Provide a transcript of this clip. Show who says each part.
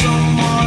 Speaker 1: someone